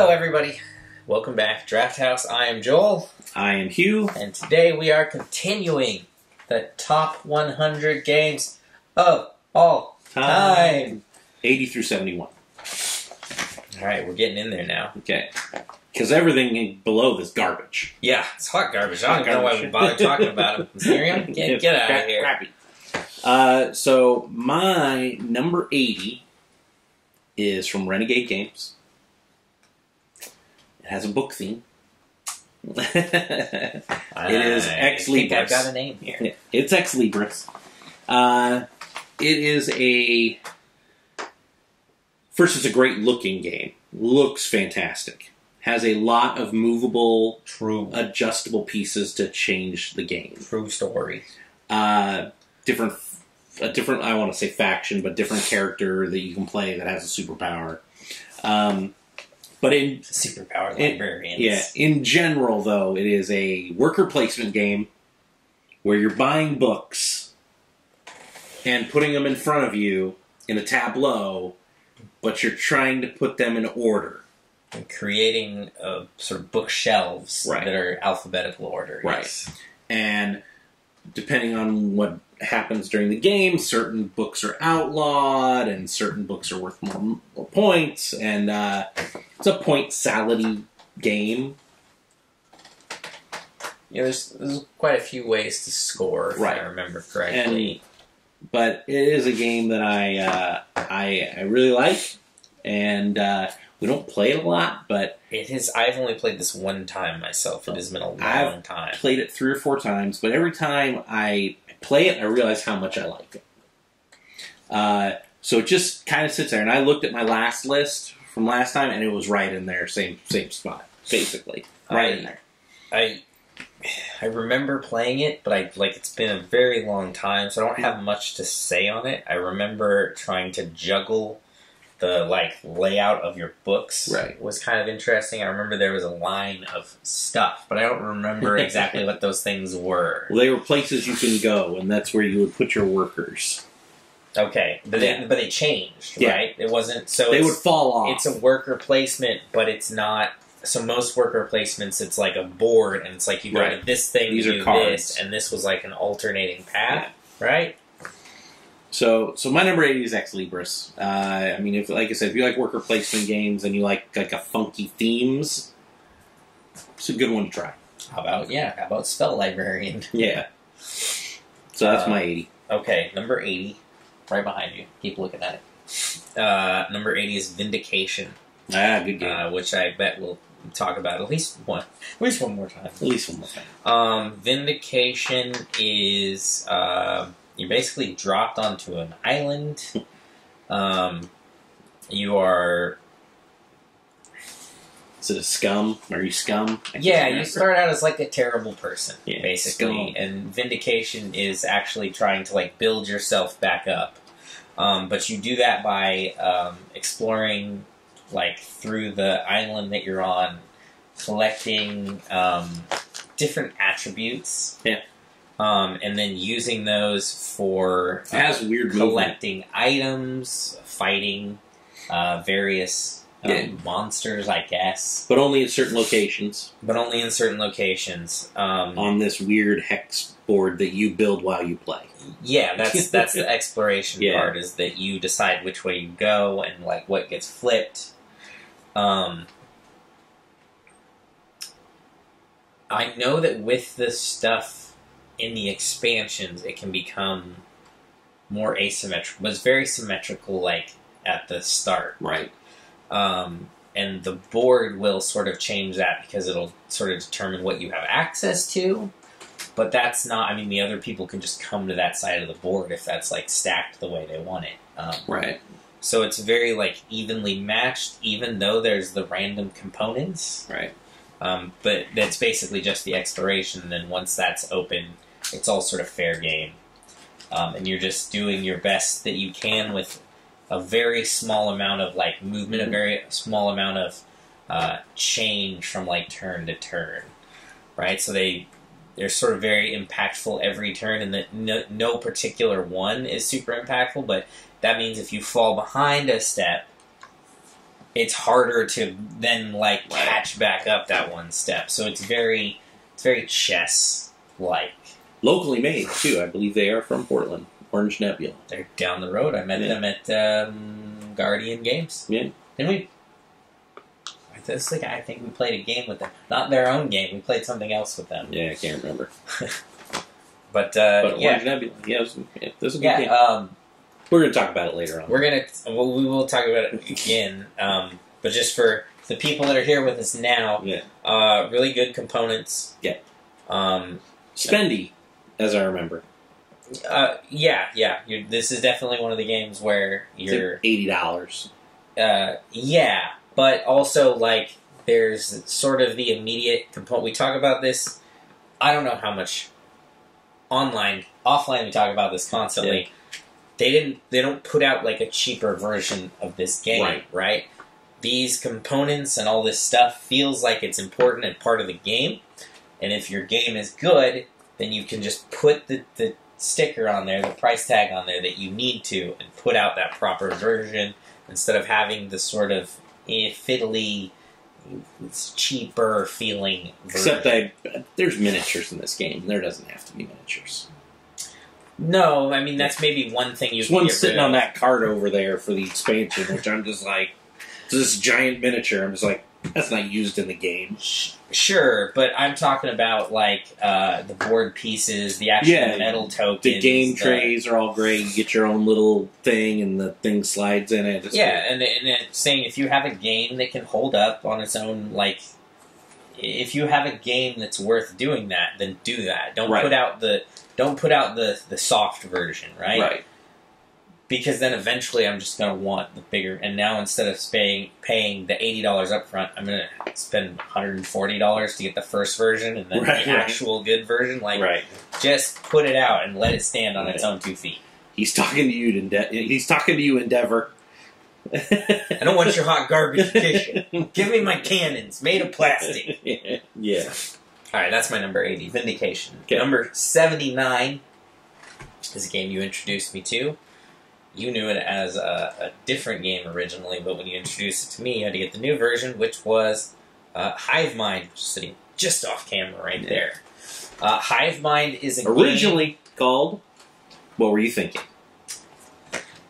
Hello, everybody. Welcome back, Drafthouse. I am Joel, I am Hugh. and today we are continuing the top 100 games of all time. 80 through 71. All right, we're getting in there now. Okay. Because everything below this garbage. Yeah, it's hot garbage. I don't Hot even know why garbage. we bother talking about it. Miriam, get, get out of here. Crappy. Uh, so, my number 80 is from Renegade Games. It has a book theme. it is Ex think I've Libris. got a name here. It's Ex Libris. Uh, it is a. First, it's a great looking game. Looks fantastic. Has a lot of movable, True. adjustable pieces to change the game. True story. Uh, different, a different. I want to say faction, but different character that you can play that has a superpower. Um, but in Superpower It- librarians. yeah, in general, though, it is a worker placement game where you're buying books and putting them in front of you in a tableau, but you're trying to put them in order. And creating uh, sort of bookshelves Right. that are alphabetical order. Right. yes. And depending on what happens during the game, certain books are outlawed and certain books are worth more, more points. And uh, it's a point salady game. Yeah, there's, there's quite a few ways to score, if Right. I remember correctly. but it is a game that I uh, I, I really like, and uh, we don't play it a lot, but it is. I've only played this one time myself. It has been a long I've time. played it three or four times. But every time I play it, I realize how much I like it. Uh, so it just kind of sits there, and I looked at my last list from last time, and it was right in there, same same spot, basically, right in there. I I remember playing it, but I like it's been a very long time, so I don't have much to say on it. I remember trying to juggle the like layout of your books. Right. was kind of interesting. I remember there was a line of stuff, but I don't remember exactly what those things were. Well, they were places you can go, and that's where you would put your workers. Okay, but Yeah. they, but they changed, Yeah. right? It wasn't so. they would fall off. it's a worker placement, but it's not. So most worker placements, it's like a board, and it's like you go Right. to this thing, These you do cards. this, and this was like an alternating path, right? So, so my number eighty is Ex Libris. Uh, I mean, if like I said, if you like worker placement games and you like like a funky themes, it's a good one to try. How about yeah? How about spell librarian? Yeah. So that's Uh, my eighty. Okay, number eighty, right behind you. Keep looking at it. Uh, number eighty is Vindication, Ah, good game. uh, which I bet we'll talk about at least one, at least one more time. At least one more time. Um, Vindication is uh, you're basically dropped onto an island. Um, you are Is it a scum? Are you scum? Yeah. You start out as like a terrible person, Yeah, basically, scum. and Vindication is actually trying to like build yourself back up. Um, but you do that by um, exploring like through the island that you're on, collecting um, different attributes. Yeah. Um, and then using those for has weird movement. collecting items, fighting uh, various um, Yeah. monsters, I guess, but only in certain locations but only in certain locations. Um, on this weird hex board that you build while you play. yeah, that's that's the exploration Yeah. part is that you decide which way you go and like what gets flipped. Um, I know that with this stuff in the expansions, it can become more asymmetrical, but it's very symmetrical, like at the start. Right. um, and the board will sort of change that because it'll sort of determine what you have access to. But that's not. I mean, the other people can just come to that side of the board if that's like stacked the way they want it. Um, Right. so it's very like evenly matched, even though there's the random components. Right. Um, but that's basically just the exploration. And then once that's open, it's all sort of fair game, um, and you're just doing your best that you can with a very small amount of like movement, a very small amount of uh, change from like turn to turn, right? So they they're sort of very impactful every turn, and that no, no particular one is super impactful. But that means if you fall behind a step, it's harder to then like catch back up that one step. So it's very it's very chess like. Locally made too. I believe they are from Portland. Orange Nebula. They're down the road. I met Yeah. them at um, Guardian Games. Yeah. Didn't we? This like I think we played a game with them. Not their own game. We played something else with them. Yeah, I can't remember. But, uh, But yeah, Orange Nebula. Yeah, was, yeah this is a good yeah. game. Um, We're gonna talk about it later on. we're gonna well, we will talk about it again. Um, but just for the people that are here with us now, Yeah. uh, really good components. Yeah. Um, Spendy, as I remember. uh, yeah, yeah. You're, this is definitely one of the games where you're like eighty dollars. uh, yeah, but also like there's sort of the immediate component. We talk about this. I don't know how much online, offline. We talk about this constantly. They didn't. They don't put out like a cheaper version of this game, Right. right? These components and all this stuff feels like it's important and part of the game. And if your game is good, then you can just put the, the sticker on there, the price tag on there that you need to, and put out that proper version instead of having the sort of fiddly, it's cheaper feeling. Except version. that there's miniatures in this game. And there doesn't have to be miniatures. no, I mean that's maybe one thing you There's one sitting on that card over there for the expansion, which I'm just like, this giant miniature. I'm just like, that's not used in the game. Sure, but I'm talking about like uh, the board pieces, the actual Yeah, metal tokens, The game the- trays are all great. You get your own little thing, and the thing slides in it. It's Yeah, and and it's saying if you have a game that can hold up on its own, like if you have a game that's worth doing that, then do that. Don't Right. put out the don't put out the the soft version, right? right. Because then eventually I'm just gonna want the bigger. And now instead of paying paying the eighty dollars up front, I'm gonna spend one hundred and forty dollars to get the first version and then Right, the right. actual good version. Like right. just put it out and let it stand on its own two feet. He's talking to you, Ende- He's talking to you, Endeavor. I don't want your hot garbage kitchen. Give me my cannons made of plastic. yeah. All right, that's my number 80, Vindication. Okay. Number 79 is a game you introduced me to. You knew it as a, a different game originally, but when you introduced it to me, you had to get the new version, which was uh, Hive Mind, sitting just off camera right there. Uh, Hive Mind is a Originally called. What were you thinking?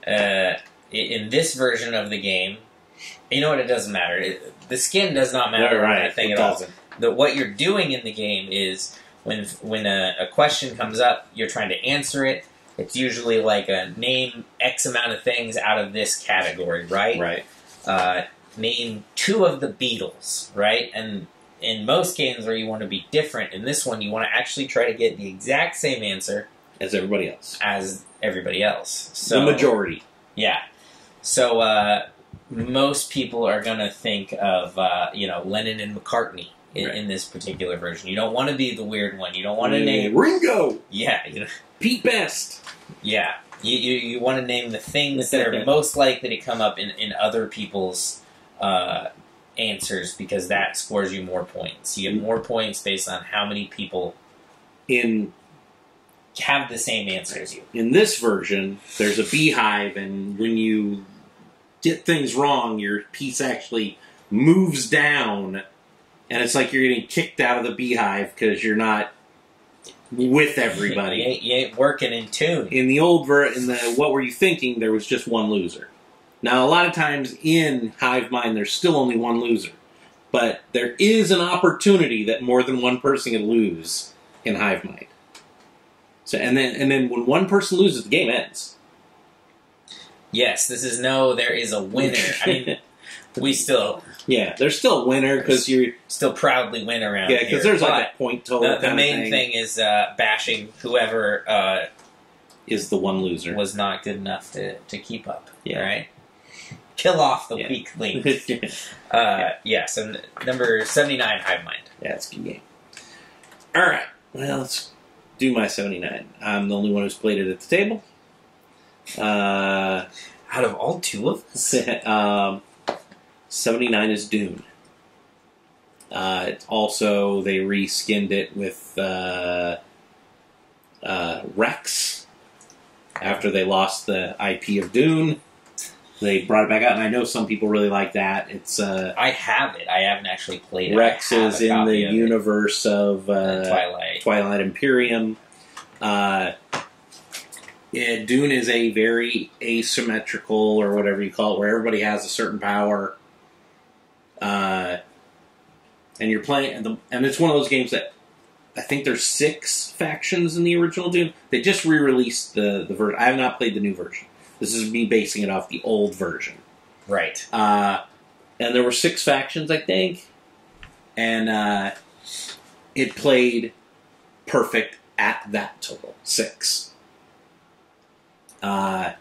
uh, in this version of the game. You know what? It doesn't matter. It, the skin does not matter on that thing It at doesn't. the, what you're doing in the game is when when a, a question comes up, you're trying to answer it. It's usually like a name X amount of things out of this category, right? Right. Uh, name two of the Beatles, right? And in most games where you want to be different, in this one you want to actually try to get the exact same answer As everybody else. as everybody else. So the majority. yeah. So uh, most people are going to think of uh, you know Lennon and McCartney in, Right. in this particular version. You don't want to be the weird one. You don't want to name Ringo. yeah you know, Pete Best. yeah. You, you, you want to name the things that are most likely to come up in, in other people's uh, answers because that scores you more points. You get more points based on how many people In have the same answer as you. in this version, there's a beehive, and when you get things wrong, your piece actually moves down, and it's like you're getting kicked out of the beehive because you're not with You everybody. ain't, you ain't working in tune. In the old ver, in the what were you thinking? There was just one loser. Now, a lot of times in Hive Mind, there's still only one loser, but there is an opportunity that more than one person can lose in Hive Mind. So, and then and then when one person loses, the game ends. Yes, this is no. There is a winner. I mean, we still yeah, there's still a winner because you're still proudly win around yeah because there's but like a point total. the, the main thing, thing is uh, bashing whoever uh, is the one loser. was not good enough to, to keep up. Yeah. Right. Kill off the Yeah. weak link. Uh, yeah. So n- number seventy nine, Hive Mind. Yeah, it's a good game. All right, well let's do my 79. I'm the only one who's played it at the table. Uh, Out of all two of us, um, 79 is Dune. Uh, it's also, they reskinned it with uh, uh, Rex after they lost the IP of Dune. They brought it back out, and I know some people really like that. It's uh, I have it. I haven't actually played it. Rex is in the of it. universe of Uh, uh, Twilight. Twilight Imperium. Uh, yeah, Dune is a very asymmetrical, or whatever you call it, where everybody has a certain power. Uh, and you're playing, and, the, and it's one of those games that I think there's six factions in the original Dune. They just re-released the the version. I have not played the new version. This is me basing it off the old version. Right. Uh, and there were six factions, I think, and uh, it played perfect at that total six. Uh,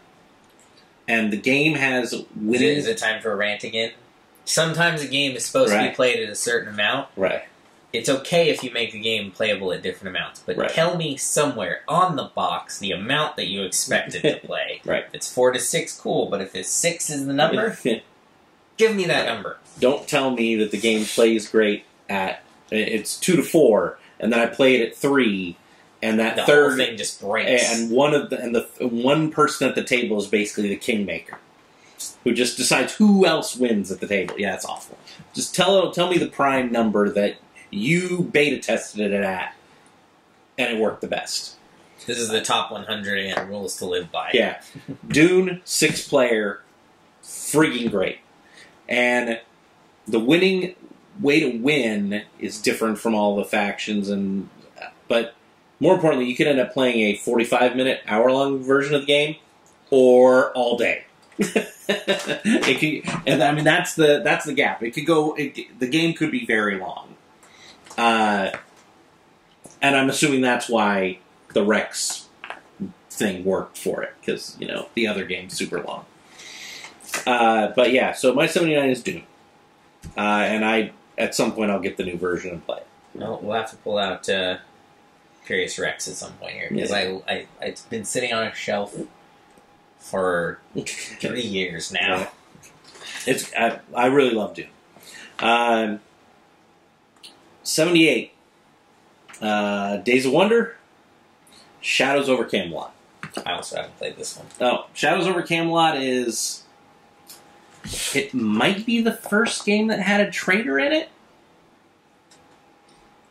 and the game has Is it, winning. is it time for a rant again? Sometimes a game is supposed to be played at a certain amount. right. It's okay if you make the game playable at different amounts, but Right. tell me somewhere on the box the amount that you expect it to play. Right. If it's four to six, cool. But if it's six is the number, give me that Right. number. Don't tell me that the game plays great at it's two to four, and then I play it at three, and that The third thing just breaks. and one of the and the one person at the table is basically the kingmaker, who just decides who else wins at the table. Yeah, it's awful. Just tell tell me the prime number that you beta tested it at, and it worked the best. this is the top 100 and rules to live by. Yeah, Dune six player, freaking great, and the winning way to win is different from all the factions, and but more importantly, you could end up playing a forty-five minute, hour-long version of the game, or all day. it and I mean that's the that's the gap. It could go. It, the game could be very long, uh, and I'm assuming that's why the Rex thing worked for it because you know the other game's super long. Uh, but yeah, so my seventy nine is Dune, uh, and I at some point I'll get the new version and play it. Well, we'll have to pull out uh, Curious Rex at some point here because I, I it's been sitting on a shelf for three years now. Yeah. It's I, I really love Dune. Um, seventy eight, uh, Days of Wonder, Shadows over Camelot. I also haven't played this one. Oh, Shadows over Camelot is. It might be the first game that had a traitor in it.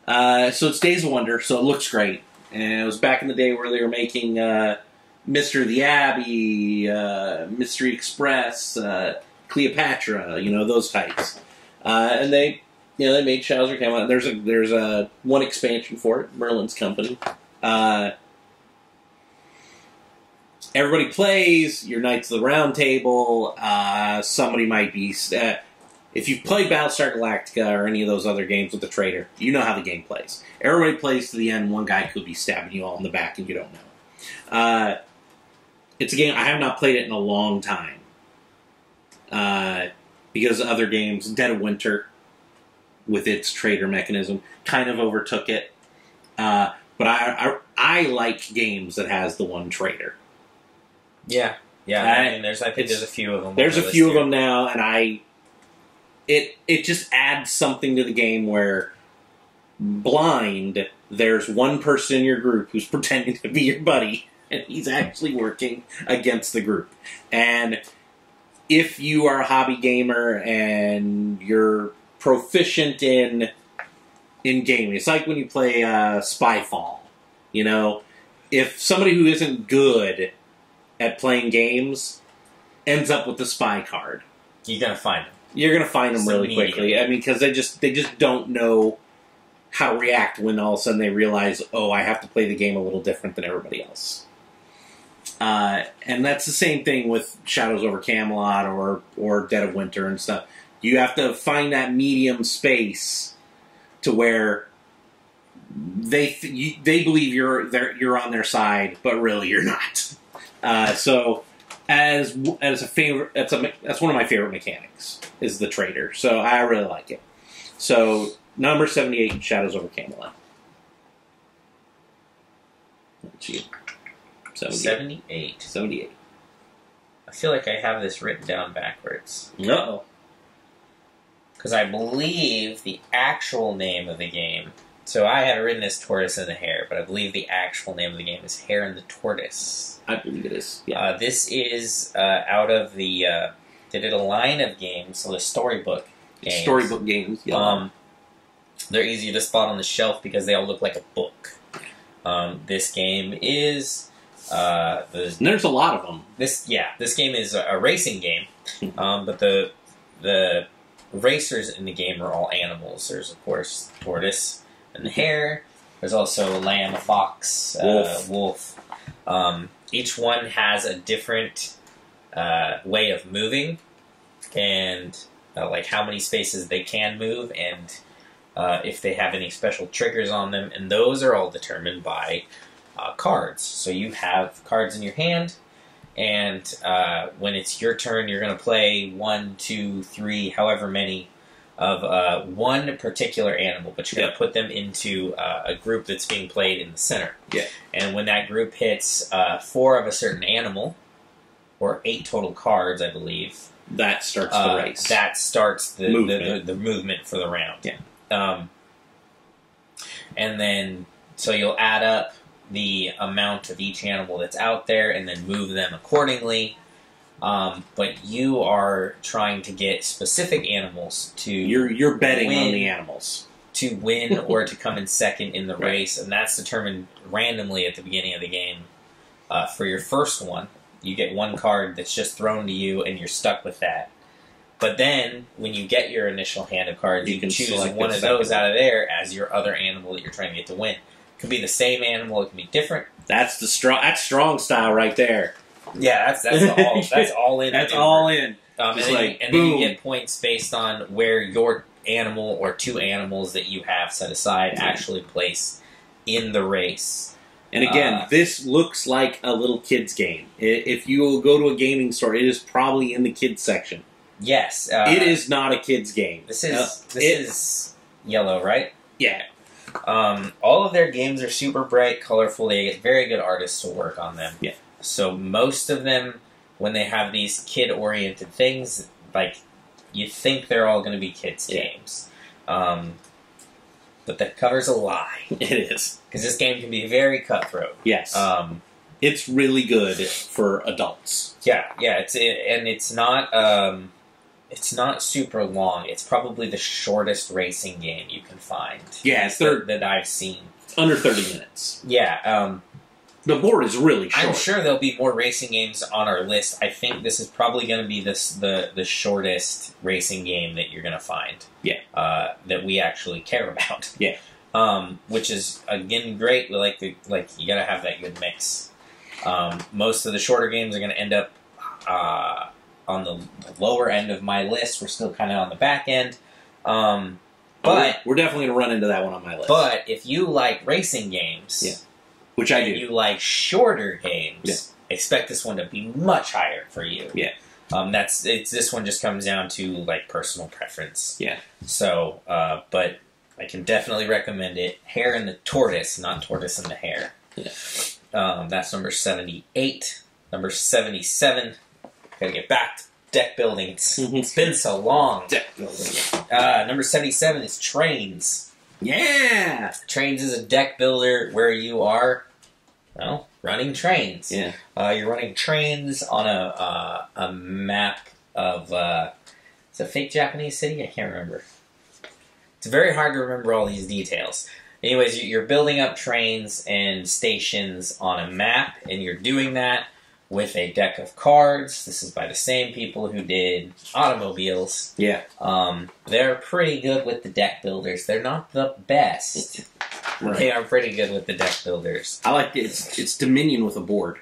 Uh, so it's Days of Wonder, so it looks great. And it was back in the day where they were making uh, Mystery of the Abbey, uh, Mystery Express, uh, Cleopatra, you know those types. Uh, and they, you know, they made Shadows come out. There's a there's a one expansion for it, Merlin's Company. Uh, everybody plays your knights of the round table uh, somebody might be uh, if you've played battlestar galactica or any of those other games with the traitor you know how the game plays everybody plays to the end one guy could be stabbing you all in the back and you don't know it's a game i have not played it in a long time uh, because other games dead of winter with its traitor mechanism kind of overtook it uh, but I, I I like games that has the one traitor Yeah, yeah. I- I mean, there's I think there's a few of them. There's a few of them now, and I it it just adds something to the game where blind there's one person in your group who's pretending to be your buddy, and he's actually working against the group. And if you are a hobby gamer and you're proficient in in gaming, it's like when you play uh, Spyfall. You know, if somebody who isn't good at playing games ends up with the spy card. You're gonna find them. You're gonna find them really quickly. I mean, because they just they just don't know how to react when all of a sudden they realize, oh, I have to play the game a little different than everybody else. Uh, and that's the same thing with Shadows over Camelot or or Dead of Winter and stuff. You have to find that medium space to where they th- you, they believe you're you're on their side, but really you're not. Uh, so as as a favorite, that's a that's one of my favorite mechanics is the traitor. So I really like it. So number seventy eight, Shadows over Camelot. Let's see. 78. Seventy-eight. 78. I feel like I have this written down backwards Uh-oh. because I believe the actual name of the game. So I had written as Tortoise and the Hare, but I believe the actual name of the game is Hare and the Tortoise. I believe it is. Yeah. Uh, this is uh, out of the uh, they did a line of games, so the storybook games. Storybook games. Yeah. Um, they're easier to spot on the shelf because they all look like a book. Um, this game is uh, the there's a lot of them. this yeah this game is a, a racing game, um, but the the racers in the game are all animals. There's of course tortoise and the hare. There's also a lamb, a fox, uh, Wolf. wolf. Um, each one has a different uh, way of moving, and uh, like how many spaces they can move, and uh, if they have any special triggers on them, and those are all determined by uh, cards. So you have cards in your hand, and uh, when it's your turn, you're going to play one, two, three, however many of uh, one particular animal, but you're going to put them into uh, a group that's being played in the center. Yeah. And when that group hits uh, four of a certain animal, or eight total cards, I believe, That starts uh, the race. that starts the Movement. The, the, the movement for the round. Yeah. Um, and then, so you'll add up the amount of each animal that's out there and then move them accordingly. Um, but you are trying to get specific animals to you're you're betting on the animals. to win or to come in second in the Right. race, and that's determined randomly at the beginning of the game. Uh, for your first one, you get one card that's just thrown to you, and you're stuck with that. But then, when you get your initial hand of cards, You you, can choose one of those out of there as your other animal that you're trying to get to win. It could be the same animal, it can be different. That's the strong. That's strong style right there. Yeah, that's that's all. That's all in. That's all in. Um, and then, like, you, and then you get points based on where your animal or two animals that you have set aside actually place in the race. And again, Uh, this looks like a little kids game. If you go to a gaming store, it is probably in the kids section. Yes, uh, it is not a kids game. This is Uh, this it- is yellow, right? yeah. Um, all of their games are super bright, colorful. They get very good artists to work on them. Yeah. So most of them, when they have these kid-oriented things, like you think they're all going to be kids' Yeah. games, um, but that covers a lie It is. because this game can be very cutthroat. Yes. Um, it's really good for adults. yeah, yeah. It's and it's not. Um, it's not super long. It's probably the shortest racing game you can find. Yeah, it's that, that I've seen. Under 30 minutes. Yeah, um, The board is really short. I'm sure there'll be more racing games on our list. I think this is probably going to be this the the shortest racing game that you're going to find. Yeah. uh, that we actually care about. Yeah. um, which is again great. We like the like you got to have that good mix. Um, most of the shorter games are going to end up uh, on the lower end of my list. We're still kind of on the back end. Um, but we're, we're definitely going to run into that one on my list. but if you like racing games, Yeah. Which I do. you like shorter games, Yeah. expect this one to be much higher for you. Yeah. Um, that's it's this one just comes down to like personal preference. Yeah. So, uh, but I can definitely recommend it. Hare and the Tortoise, not Tortoise and the Hare. Yeah. Um, that's number seventy-eight. Number seventy-seven. Gotta get back to deck building. It's, Mhm. it's been so long. Deck building. Uh, number seventy-seven is Trains. Yeah. Trains is a deck builder where you are, well, running trains. Yeah. Uh, you're running trains on a uh, a map of uh, is a fake Japanese city? I can't remember. It's very hard to remember all these details. Anyways, you're building up trains and stations on a map, and you're doing that with a deck of cards. This is by the same people who did automobiles. Yeah. Um, they're pretty good with the deck builders. They're not the best. Right. They are pretty good with the deck builders. I like it. It's, it's Dominion with a board.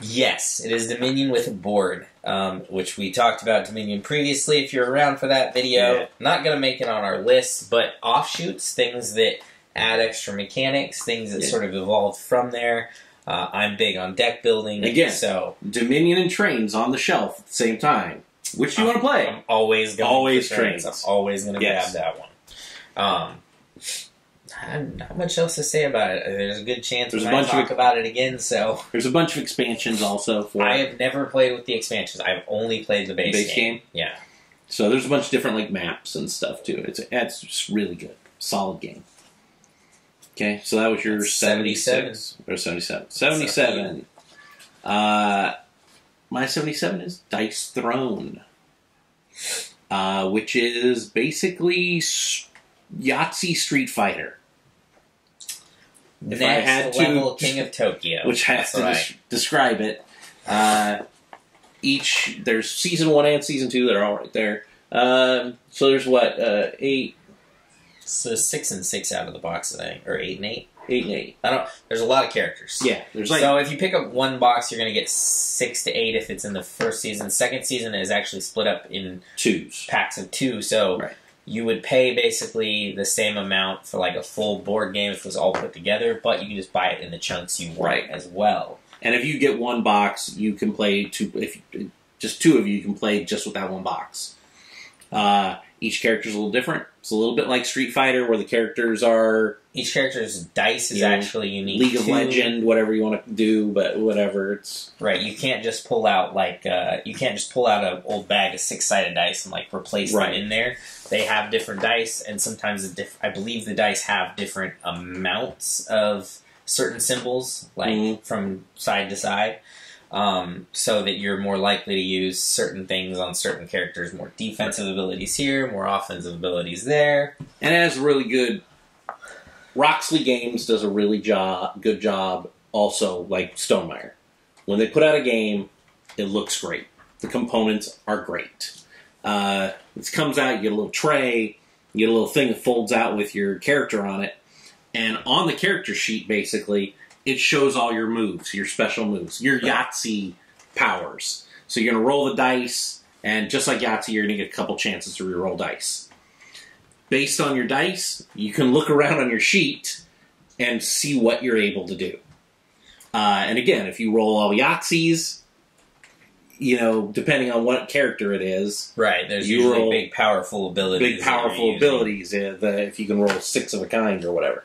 Yes, it is Dominion with a board, um, which we talked about Dominion previously. If you're around for that video, Yeah. not going to make it on our list, but offshoots, things that add extra mechanics, things that Yeah. sort of evolved from there. Uh, I'm big on deck building, Again. so Dominion and trains on the shelf at the same time. Which do you want to play? I'm always going Always for trains. trains. I'm always going to Yes. grab that one. Um, not much else to say about it. There's a good chance There's a bunch of talk about it again. So There's a bunch of expansions also for I have never played with the expansions. I've only played the base, Base game. game? Yeah. So there's a bunch of different like maps and stuff too. It's it's just really good, solid game. Okay, so that was your That's 76 or 77. 77. Uh, my 77 is Dice Throne, uh, which is basically Yahtzee Street Fighter. If I had to- level King of Tokyo. which has to des- describe it. Uh, each there's season one and season two that are all right there. Um, so there's what uh, eight, so six and six out of the box, I think, or eight and eight. eight and eight. I don't. There's a lot of characters. Yeah, there's like so if you pick up one box, you're going to get six to eight if it's in the first season. Second season is actually split up in twos. packs of two, so Right. you would pay basically the same amount for like a full board game if it was all put together, but you can just buy it in the chunks you want Right. as well. And if you get one box, you can play two. If just two of you, you can play just with that one box. Uh, each character is a little different. It's a little bit like Street Fighter, where the characters are Each character's dice is Yeah. actually unique. League of too. Legend, whatever you want to do, but whatever. It's Right, you can't just pull out like uh, you can't just pull out an old bag of six sided dice and like replace Right. them in there. They have different dice, and sometimes the diff- I believe the dice have different amounts of certain symbols, like Mhm. from side to side, um, so that you're more likely to use certain things on certain characters. More defensive abilities here, more offensive abilities there. and it has really good. Roxley Games does a really job, good job. Also, like Stonemaier, when they put out a game, it looks great. The components are great. Uh, it comes out, you get a little tray, you get a little thing that folds out with your character on it, and on the character sheet, basically, it shows all your moves, your special moves, your Yahtzee powers. So you're gonna roll the dice, and just like Yahtzee, you're gonna get a couple chances to reroll dice based on your dice, you can look around on your sheet and see what you're able to do. Uh, and again, if you roll all Yahtzees, you know, depending on what character it is, Right, there's You usually roll big, powerful abilities. big, powerful abilities, uh, the, if you can roll six of a kind or whatever.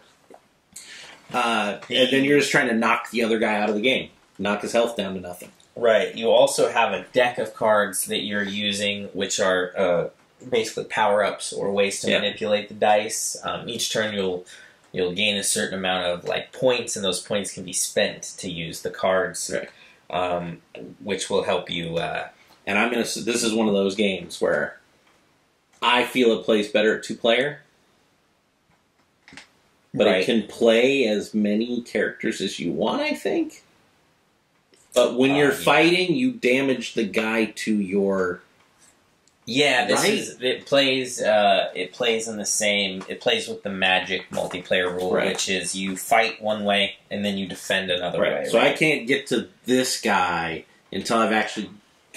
Uh, and then you're just trying to knock the other guy out of the game, knock his health down to nothing. Right. You also have a deck of cards that you're using, which are uh, basically power ups or ways to Yeah. manipulate the dice. Um, each turn, you'll you'll gain a certain amount of like points, and those points can be spent to use the cards, Right. um, which will help you. Uh, And I'm gonna. This is one of those games where I feel it plays better at two player, but right. it can play as many characters as you want. I think. But when Uh, you're yeah. fighting, you damage the guy to your. Yeah, this Right? is it plays uh, it plays in the same it plays with the magic multiplayer rule, Right. which is you fight one way and then you defend another way. So I can't get to this guy until I've actually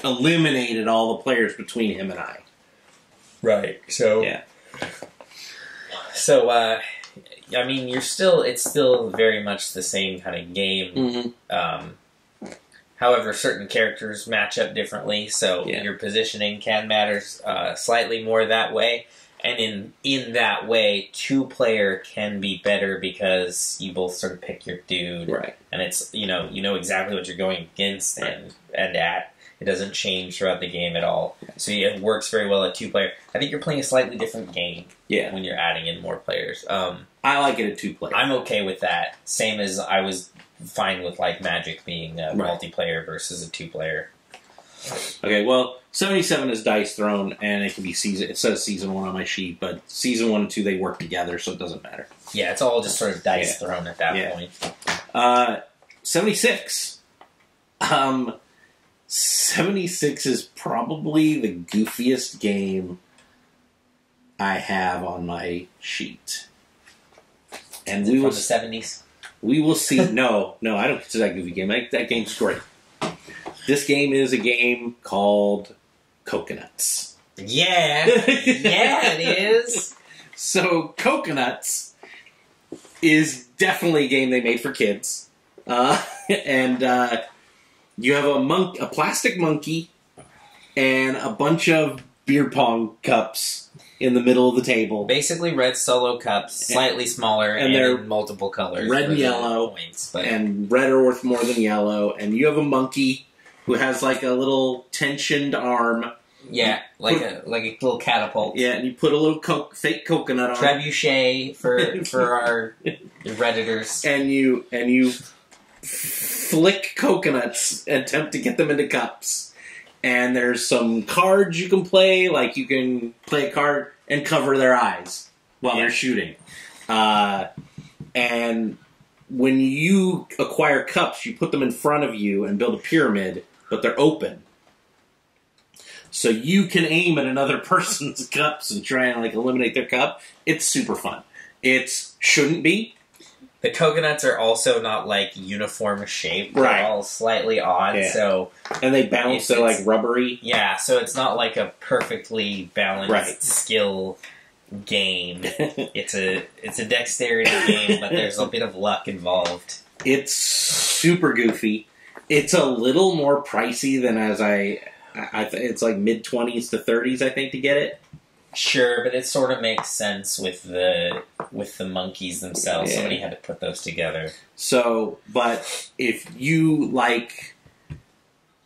eliminated all the players between him and I. Right. So Yeah. So uh I mean you're still it's still very much the same kind of game. Mm-hmm. Um however certain characters match up differently, so Yeah. your positioning can matter uh, slightly more that way. And in in that way, two player can be better because you both sort of pick your dude Right. and it's you know you know exactly what you're going against and and at. It doesn't change throughout the game at all, so it works very well at two player. I think you're playing a slightly different game Yeah. when you're adding in more players. Um, I like it at two player. I'm okay with that. Same as I was fine with like Magic being a Right. multiplayer versus a two player. Okay, well, 77 is Dice Throne, and it can be season. It says season one on my sheet, but season one and two they work together, so it doesn't matter. Yeah, it's all just sort of dice Yeah. thrown at that Yeah. point. Uh, 76. Um, 76 is probably the goofiest game I have on my sheet. And we from will the seventies. we will see. no, no, I don't consider that goofy game. I, that game's great. This game is a game called Coconuts. Yeah, yeah, it is. So Coconuts is definitely a game they made for kids, uh, and uh, you have a monk, a plastic monkey, and a bunch of beer pong cups in the middle of the table. Basically, red solo cups, slightly smaller, and and, they're multiple colors, red and yellow, points. But and red are worth more than yellow. And you have a monkey who has like a little tensioned arm. yeah, like a like a little catapult. Yeah, and you put a little co- fake coconut on, Trebuchet for for our redditors. and you and you flick coconuts and attempt to get them into cups. And there's some cards you can play, like you can play a card and cover their eyes while Yeah. they're shooting. Uh, and when you acquire cups, you put them in front of you and build a pyramid, but they're open. So you can aim at another person's cups and try and like eliminate their cup. It's super fun. It's shouldn't be, The coconuts are also not like uniform. Right. They're all slightly odd. Yeah. So and they bounce. They're like rubbery. yeah, so it's not like a perfectly balanced Right. skill game. It's a it's a dexterity game, but there's a bit of luck involved. It's super goofy. It's a little more pricey than as I. I, I it's like mid twenties to thirties, I think, to get it. Sure, but it sort of makes sense with the with the monkeys themselves. Yeah. Somebody had to put those together. So, but if you like,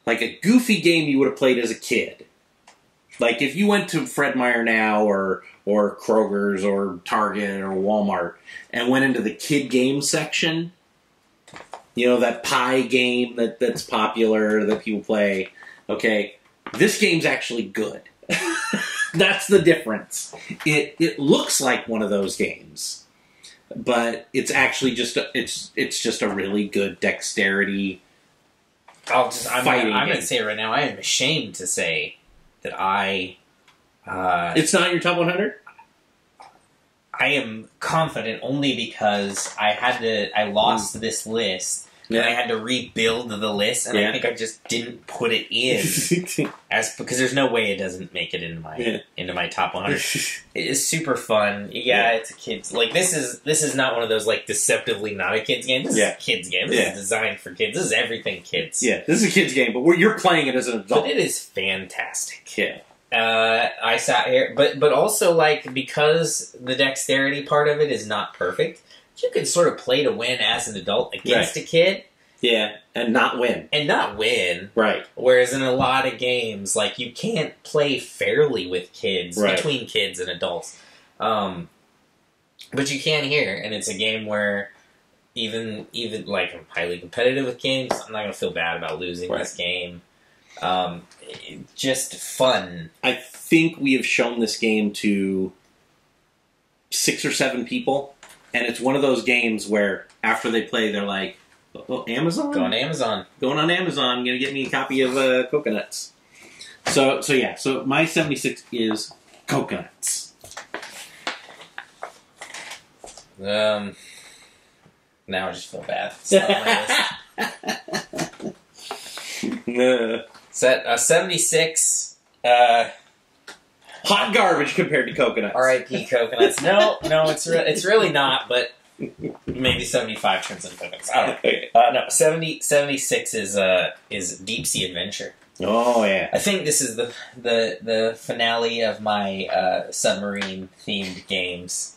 like a goofy game you would have played as a kid, like if you went to Fred Meyer now or or Kroger's or Target or Walmart and went into the kid game section, you know that pie game that that's popular that people play. Okay, this game's actually good. that's the difference. It it looks like one of those games but it's actually just a, it's it's just a really good dexterity. I'll just I'm, I'm game. to say it right now. I am ashamed to say that I uh, It's not your top 100. I am confident only because I had to I lost this list and I had to rebuild the list and Yeah. I think I just didn't put it in as because there's no way it doesn't make it into my Yeah. into my top 100. It is super fun. Yeah, it's a kids like this is this is not one of those like deceptively not a kids game. This Yeah. is a kids game. This Yeah. is designed for kids. This is everything kids. yeah, this is a kid's game, but we're, you're playing it as an adult. But it is fantastic. yeah, Uh, I sat here, but but also like because the dexterity part of it is not perfect, you can sort of play to win as an adult against a kid yeah, and not win. and not win. Right. Whereas in a lot of games, like you can't play fairly with kids Right. between kids and adults. Um, but you can here, and it's a game where even even like I'm highly competitive with games. I'm not gonna feel bad about losing Right. this game. Um, just fun. I think we have shown this game to six or seven people, and it's one of those games where after they play, they're like, oh, "Amazon, Go on Amazon. going on Amazon, I'm gonna get me a copy of uh, Coconuts." So, so yeah, so my 76 is Coconuts. Um, now I just feel bad. It's not on my list. Set uh, seventy six. Uh, Hot garbage compared to coconuts. R.I.P. coconuts. No, no, it's re- it's really not. But maybe seventy five turns into coconuts. I don't know. Uh, no, 70, 76 is uh is deep sea adventure. Oh yeah. I think this is the the the finale of my uh, submarine themed games.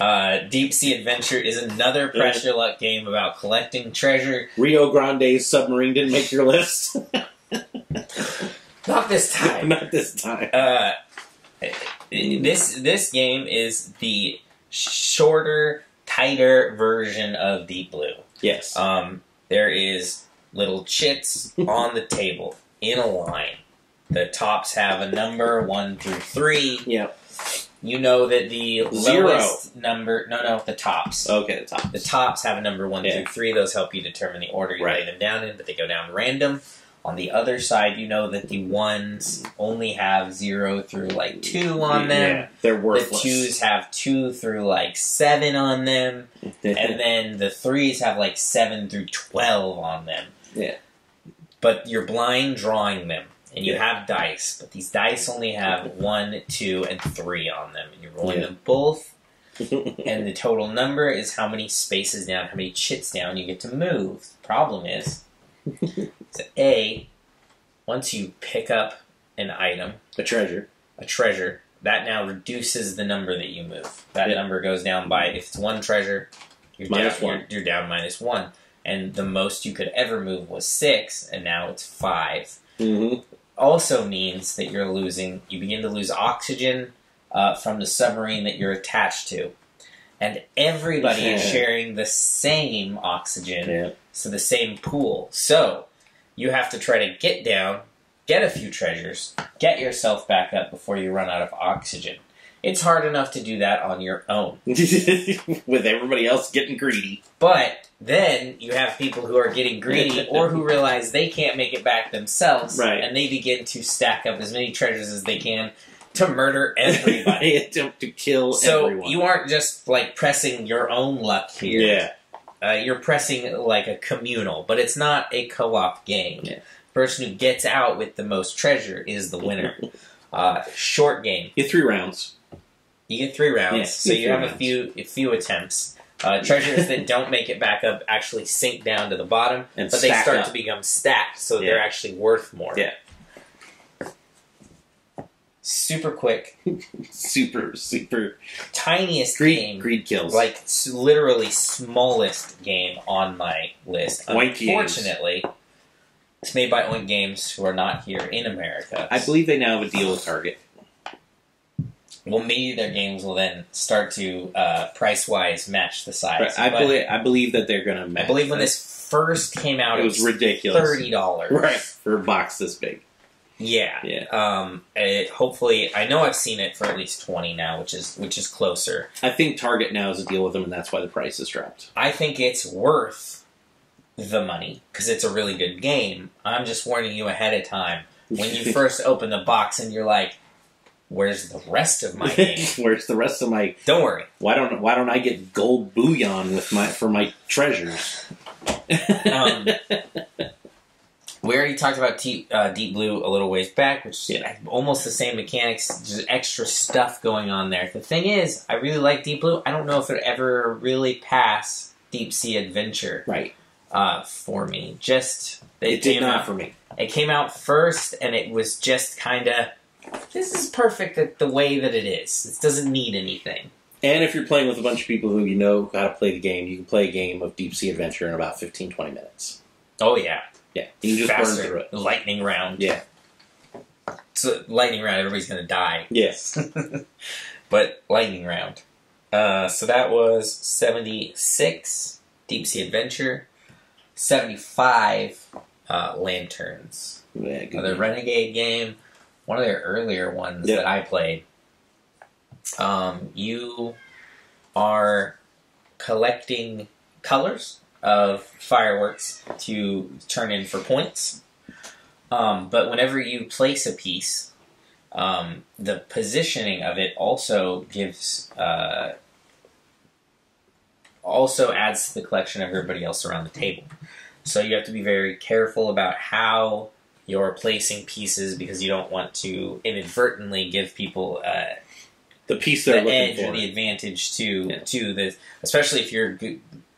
Uh, Deep Sea Adventure is another Yeah. pressure luck game about collecting treasure. Rio Grande's submarine didn't make your list. Not this time. Not this time. Uh, this this game is the shorter, tighter version of Deep Blue. Yes. Um, there is little chits on the table in a line. The tops have a number one through three. yep. You know that the Zero. lowest number. No, no, the tops. Okay, the top. The tops have a number one Yeah. through three. Those help you determine the order you Right. lay them down in, but they go down random. On the other side, you know that the ones only have zero through like two on them. Yeah, they're worthless. The twos have two through like seven on them, and then the threes have like seven through twelve on them. Yeah. But you're blind drawing them, and you Yeah. have dice, but these dice only have one, two, and three on them, and you're rolling Yeah. them both. and the total number is how many spaces down, how many chits down you get to move. The problem is, so A, once you pick up an item, a treasure. a treasure, that now reduces the number that you move. That Yeah. number goes down by if it's one treasure, you're Minus down, one. You're, you're down minus one, and the most you could ever move was six, and now it's five. Mm-hmm. Also means that you're losing. You begin to lose oxygen uh, from the submarine that you're attached to, and everybody is sharing the same oxygen, Yeah. so the same pool. So you have to try to get down, get a few treasures, get yourself back up before you run out of oxygen. It's hard enough to do that on your own. With everybody else getting greedy. But then you have people who are getting greedy or who realize they can't make it back themselves, Right. and they begin to stack up as many treasures as they can to murder everybody. they attempt to kill so everyone. you aren't just like pressing your own luck here. yeah. Uh, you're pressing like a communal, but it's not a co-op game. Yeah. Person who gets out with the most treasure is the winner. uh, short game. You get three rounds. You get three rounds, Yeah, so get you three have a few a few attempts. Uh, treasures that don't make it back up actually sink down to the bottom, And but they start up. to become stacked, so Yeah. they're actually worth more. Yeah. Super quick, Super, super tiniest greed, game, greed kills. like literally smallest game on my list. Oink Games. Unfortunately, it's made by Oink Games, who are not here in America. I believe they now have a deal with Target. well, maybe their games will then start to uh, price wise match the size. But I But believe I believe that they're going to I believe when this first came out, it was ridiculous. thirty dollars. Right for a box this big. Yeah. Yeah. Um. It, hopefully, I know I've seen it for at least twenty now, which is which is closer. I think Target now is a deal with them, and that's why the price has dropped. I think it's worth the money because it's a really good game. I'm just warning you ahead of time when you first open the box and you're like, "Where's the rest of my game?" Where's the rest of my? Don't worry. Why don't Why don't I get gold bullion with my for my treasures? Um, We already talked about Deep, uh, Deep Blue a little ways back, which is Yeah. almost the same mechanics, just extra stuff going on there. The thing is, I really like Deep Blue. I don't know if it ever really passed Deep Sea Adventure right. uh, for me. Just It, did came not out- for me. It came out first, and it was just kind of. This is perfect at the way that it is. It doesn't need anything. And if you're playing with a bunch of people who you know how to play the game, you can play a game of Deep Sea Adventure in about 15, 20 minutes. Oh yeah, Yeah, you can just burn faster through it. lightning round. Yeah. So lightning round, everybody's gonna die. Yes. but lightning round. Uh, so that was 76 Deep Sea Adventure, 75 uh, Lanterns. Yeah, game. Renegade game, one of their earlier ones Yeah. that I played. Um, you are collecting colors of fireworks to turn in for points. Um, but whenever you place a piece, um, the positioning of it also gives uh, also adds to the collection of everybody else around the table. So you have to be very careful about how you're placing pieces because you don't want to inadvertently give people uh, the piece they're looking edge for. or the advantage to Yeah. to the especially if you're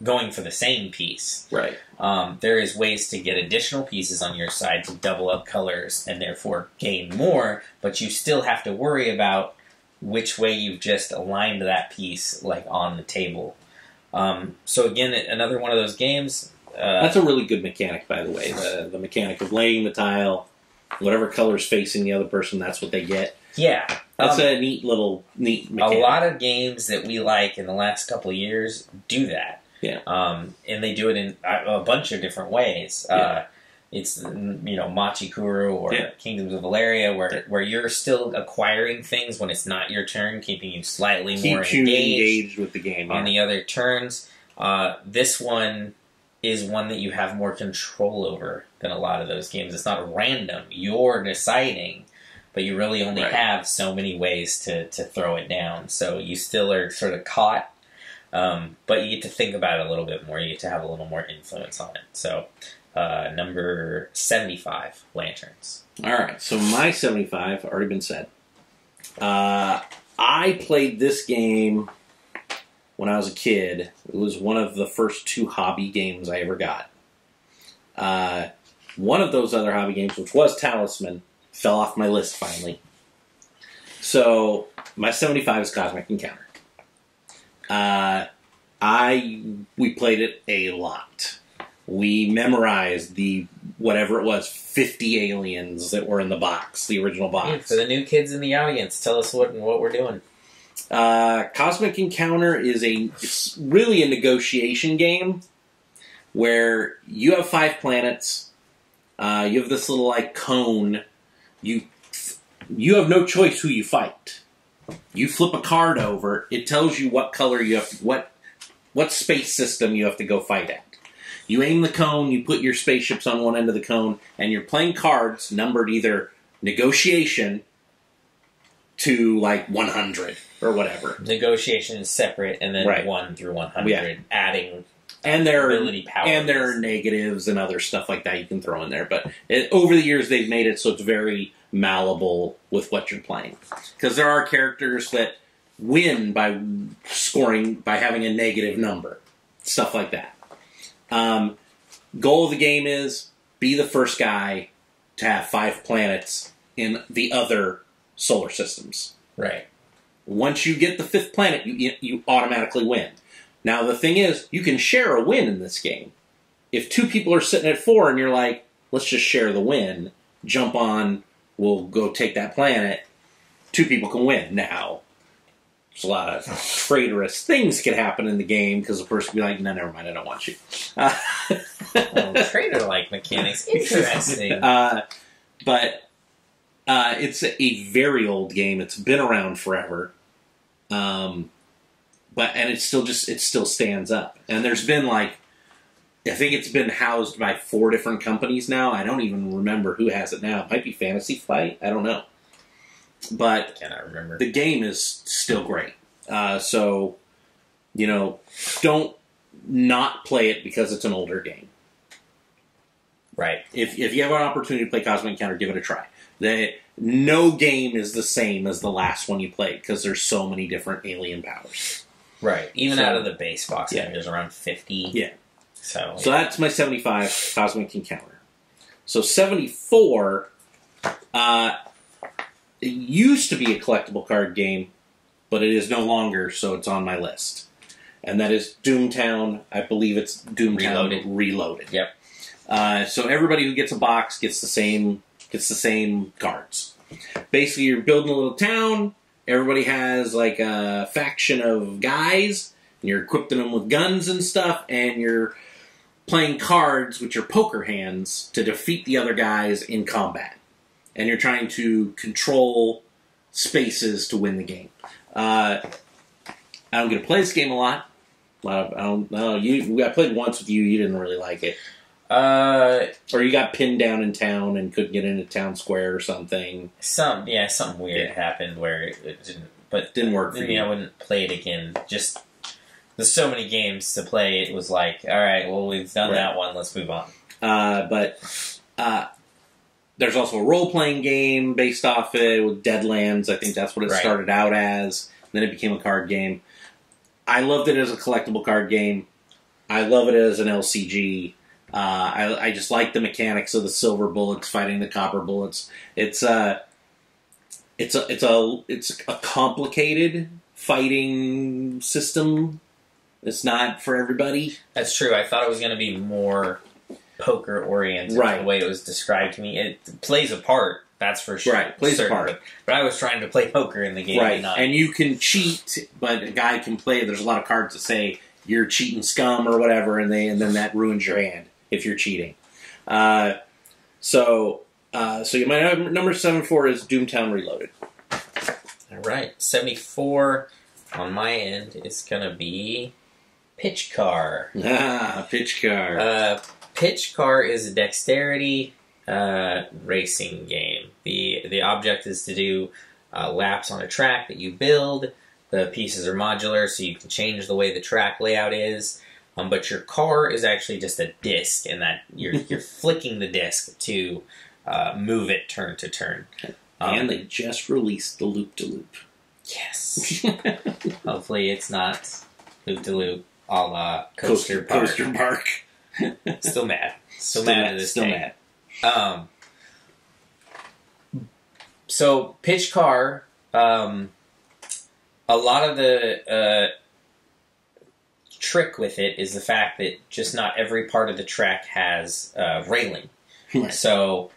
going for the same piece. right. Um, there is ways to get additional pieces on your side to double up colors and therefore gain more, but you still have to worry about which way you've just aligned that piece like on the table. Um, so again, another one of those games. Uh, That's a really good mechanic, by the way. The, the mechanic of laying the tile, whatever color is facing the other person, that's what they get. yeah, That's um, a neat little neat a lot of games that we like in the last couple of years do that. Yeah. Um, and they do it in a, a bunch of different ways. Uh, it's mm, you know Machi Koro or Yeah. Kingdoms of Valeria, where Yeah. where you're still acquiring things when it's not your turn, keeping you slightly more you engaged, engaged with the game. on yeah. the other turns. Uh, this one is one that you have more control over than a lot of those games. It's not random; you're deciding, but you really only Right. have so many ways to to throw it down. So you still are sort of caught, um, but you get to think about it a little bit more. You get to have a little more influence on it. So. Uh, number 75 lanterns All right, so my 75 already been said. Uh, I played this game when I was a kid. It was one of the first two hobby games I ever got. Uh, one of those other hobby games, which was Talisman, fell off my list finally. So my 75 is Cosmic Encounter. Uh, I we played it a lot. We memorized the whatever it was, 50 aliens that were in the box, the original box. for the new kids in the audience tell us what what we're doing Uh, Cosmic Encounter is a it's really a negotiation game where you have five planets. Uh, you have this little like cone. You you have no choice who you fight. You flip a card over. It tells you what color you have, what what space system you have to go fight at. You aim the cone. You put your spaceships on one end of the cone, and you're playing cards numbered either negotiation to like 100 or whatever. Negotiation is separate, and then Right. one through one hundred, Yeah. adding And there are ability power. and there are negatives and other stuff like that you can throw in there. But it, over the years, they've made it so it's very malleable with what you're playing. Because there are characters that win by scoring by having a negative number, stuff like that. Um, goal of the game is be the first guy to have five planets in the other solar systems. right. Once you get the fifth planet, you you automatically win. Now the thing is, you can share a win in this game. If two people are sitting at four and you're like, let's just share the win, jump on, we'll go take that planet. Two people can win. Now, there's a lot of traitorous things can happen in the game because the person be like, no, never mind, I don't want you. Uh, Oh, trader like mechanics. Interesting. uh, but uh, it's a very old game. It's been around forever. Um, but and it still just it still stands up. And there's been like I think it's been housed by four different companies now. I don't even remember who has it now. It might be Fantasy Flight. I don't know. But I Cannot remember. the game is still great. Uh, so, you know, don't not play it because it's an older game right. if, if you have an opportunity to play Cosmic Encounter, give it a try. The, no game is the same as the last one you played because there's so many different alien powers. Right. Even So- out of the base box, Yeah. there's around fifty. Yeah. So, So that's my 75 Cosmic Encounter. So 74, uh, it used to be a collectible card game, but it is no longer, so it's on my list. And that is Doomtown. I believe it's Doomtown Reloaded. Reloaded. Yep. Uh, so everybody who gets a box gets the same gets the same cards. Basically, you're building a little town. Everybody has like a faction of guys, and you're equipping them with guns and stuff, and you're playing cards, which are poker hands, to defeat the other guys in combat. And you're trying to control spaces to win the game. Uh, I don't get to play this game a lot. A lot of, I don't know. You, I played once with you. You didn't really like it, uh, or you got pinned down in town and couldn't get into town square or something. some yeah, something weird Yeah. happened where it, it didn't. But Didn't work for you. I wouldn't play it again. Just there's so many games to play. It was like, all right, well, we've done Right. that one. Let's move on. Uh, but uh, there's also a role playing game based off it with Deadlands. I think that's what it Right. started out as. Then it became a card game. I loved it as a collectible card game. I love it as an LCG. Uh, I, I just like the mechanics of the silver bullets fighting the copper bullets. It's uh, it's a it's a it's a complicated fighting system. It's not for everybody. That's true. I thought it was going to be more poker oriented. Right. The way it was described to me, it plays a part. That's for sure. Right, plays a part. But, I was trying to play poker in the game. right Not, and you can cheat but a guy can play there's a lot of cards that say you're cheating scum or whatever and they and then that ruins your hand if you're cheating uh, so uh, so my num- number seven four is doomtown reloaded All right, seventy four on my end is going to be pitch car. ah pitch car Uh, pitch car is a dexterity uh, racing game. the The object is to do uh, laps on a track that you build. The pieces are modular, so you can change the way the track layout is. Um, but your car is actually just a disc, and that you're you're flicking the disc to uh, move it turn to turn. Um, and they just released the loop to loop yes, hopefully it's not loop to loop a la coaster, park. coaster park Still mad. Still, Still mad, this still day. mad. Um, so pitch car, um, a lot of the uh, trick with it is the fact that just not every part of the track has uh, railing. Right. So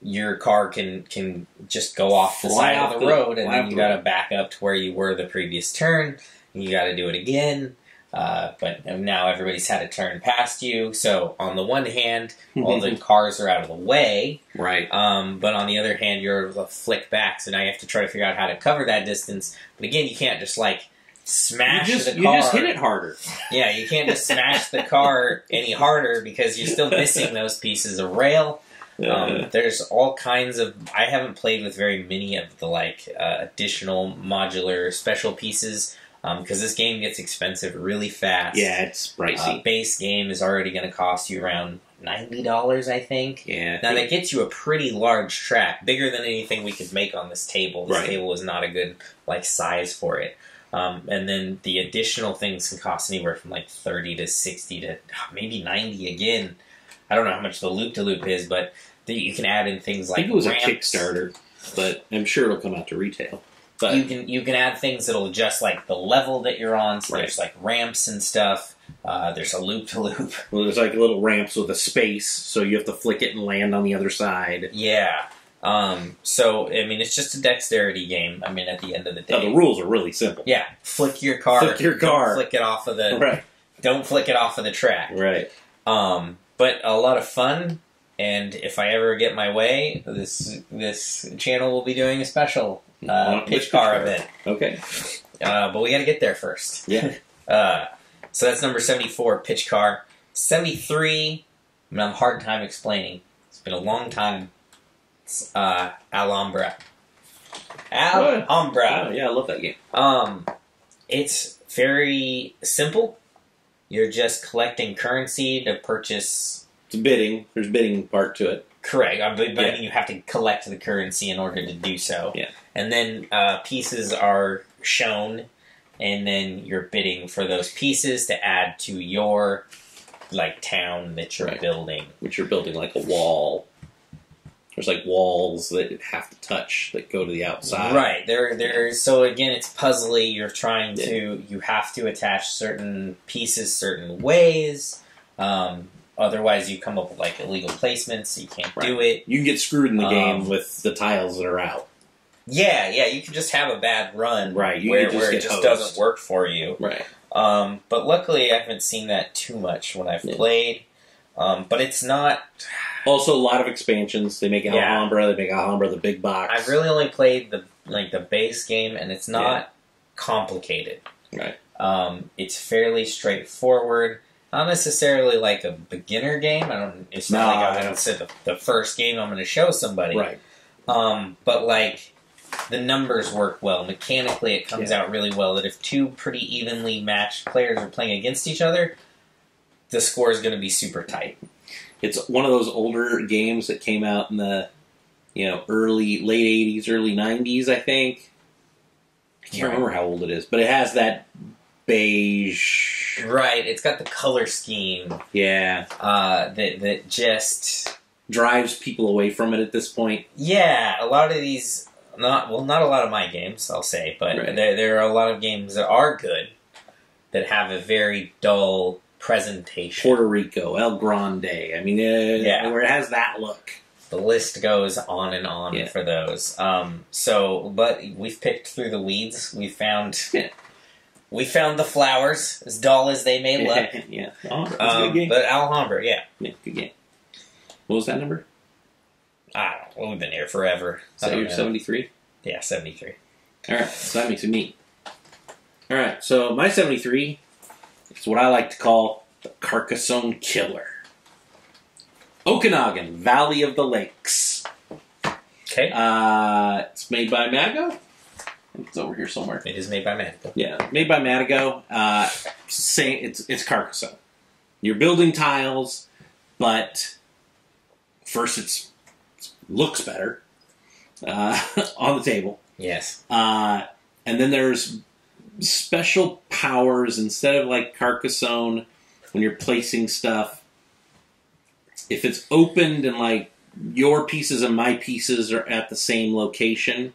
your car can can just go off the Fly side off of the, the- road, and then you got to back up to where you were the previous turn. And you got to do it again. Uh, but now everybody's had a turn past you. So on the one hand, all the cars are out of the way. right. Um, but on the other hand, you're able to flick back. So now you have to try to figure out how to cover that distance. But again, you can't just like smash just, the you car. just hit it harder. Yeah, you can't just smash the car any harder because you're still missing those pieces of rail. Um, there's all kinds of. I haven't played with very many of the like uh, additional modular special pieces because this game gets expensive really fast. yeah, it's pricey. Uh, base game is already going to cost you around ninety dollars, I think. yeah. Now that gets you a pretty large track, bigger than anything we could make on this table. This Right. table is not a good like size for it. Um, and then the additional things can cost anywhere from like thirty to sixty to maybe ninety again. I don't know how much the loop to loop is, but the, you can add in things I like think it was ramps. a Kickstarter, but I'm sure it'll come out to retail. But you can you can add things that'll adjust like the level that you're on. So Right. there's like ramps and stuff. Uh, there's a loop to loop. well, there's like little ramps with a space, so you have to flick it and land on the other side. Yeah. Um, so I mean, it's just a dexterity game. I mean, at the end of the day, the rules are really simple. Yeah, flick your car. Flick your Don't car. flick it off of the. Right. Don't flick it off of the track. Right. Um, but a lot of fun. And if I ever get my way, this this channel will be doing a special uh, Uh, pitch car event. Okay. Uh, but we got to get there first. Yeah. Uh, so that's number seventy four, pitch car. Seventy three. I'm gonna have a hard time explaining. It's been a long time. It's, uh, Alhambra. Alhambra. Oh, yeah, I love that game. Um, it's very simple. You're just collecting currency to purchase. It's bidding. There's bidding part to it. Correct. I mean, Yeah. you have to collect the currency in order to do so. Yeah. And then uh, pieces are shown, and then you're bidding for those pieces to add to your like town that you're Right. building. which you're building like a wall. There's like walls that have to touch that go to the outside. Right. There there so again it's puzzly. You're trying to you have to attach certain pieces certain ways. Um, otherwise you come up with like illegal placements, you can't do it. You can get screwed in the Um, game with the tiles that are out. Yeah, yeah, you can just have a bad run Right, you where, just where it just hosed. doesn't work for you. Right. Um, but luckily I haven't seen that too much when I've Yeah. played. Um, but it's not Also, a lot of expansions. They make Yeah. Alhambra. They make Alhambra the big box. I've really only played the like the base game, and it's not complicated. Right. Um, it's fairly straightforward. Not necessarily like a beginner game. I don't. It's not No, like I I'm don't- say the, the first game I'm going to show somebody. Right. Um, but like the numbers work well mechanically. It comes Yeah. out really well. That if two pretty evenly matched players are playing against each other, the score is going to be super tight. It's one of those older games that came out in the, you know, early late '80s, early '90s. I think. I can't Right. remember how old it is, but it has that beige. Right. It's got the color scheme Yeah, uh, that that just drives people away from it at this point. Yeah, a lot of these, not well, not a lot of my games, I'll say, but Right. there there are a lot of games that are good that have a very dull presentation. Puerto Rico, El Grande. I mean, uh, Yeah. where it has that look. the list goes on and on Yeah. for those. Um, so, but we've picked through the weeds. We found. Yeah. We found the flowers, as dull as they may look. yeah, oh, that's a Um, good game. but Alhambra, yeah, yeah, good game. What was that number? I don't know. We've been here forever. Is I that don't your know. seventy-three? Yeah, seventy-three. All right, so that makes it neat. All right, so my 73 is what I like to call the Carcassonne Killer. Okanagan, Valley of the Lakes. Okay, Uh, it's made by Matagot. It's over here somewhere. it is made by Magical. Yeah, made by Matagot. Uh, say it's it's Carcassonne. You're building tiles, but first it's, it looks better uh, on the table. Yes. Uh, and then there's special powers instead of like Carcassonne when you're placing stuff. If it's opened and like your pieces and my pieces are at the same location,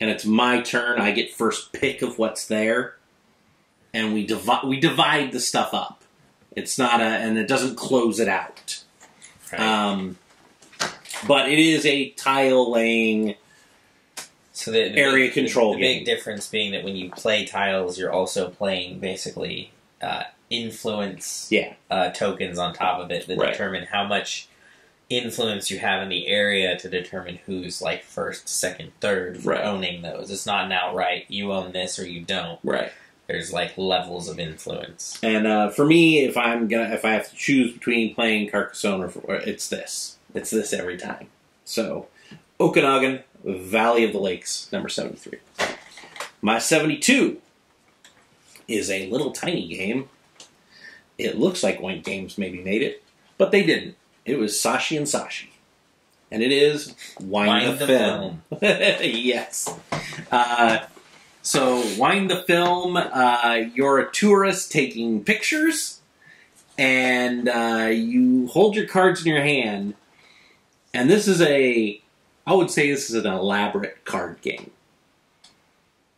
and it's my turn, I get first pick of what's there, and we divide we divide the stuff up. It's not a and it doesn't close it out. Right. Um, but it is a tile laying. So the, the Area big, control The, the game. big difference being that when you play tiles, you're also playing basically uh, influence Yeah. uh, tokens on top of it that Right. determine how much influence you have in the area to determine who's like first, second, third for Right. owning those. It's not an outright you own this or you don't. Right. There's like levels of influence. And uh, for me, if I'm gonna, if I have to choose between playing Carcassonne or, or it's this, it's this every time. So, Okanagan Valley of the Lakes, number seventy-three. My seventy-two is a little tiny game. It looks like Oink Games maybe made it, but they didn't. It was Saashi and Saashi, and it is Wind, Wind the, the Film. yes. Uh, so, Wind the Film, uh, you're a tourist taking pictures, and uh, you hold your cards in your hand. And this is a, I would say this is an elaborate card game.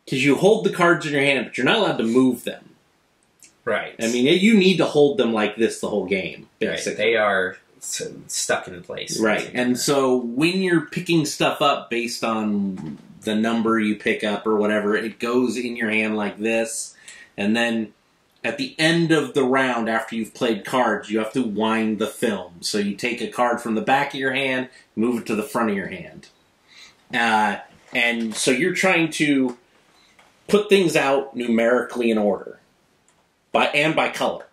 Because you hold the cards in your hand, but you're not allowed to move them. Right. I mean, you need to hold them like this the whole game, right. they are stuck in place. Right. And so when you're picking stuff up based on the number you pick up or whatever, it goes in your hand like this. And then at the end of the round, after you've played cards, you have to wind the film. So you take a card from the back of your hand, move it to the front of your hand. Uh, and so you're trying to put things out numerically in order by and by color.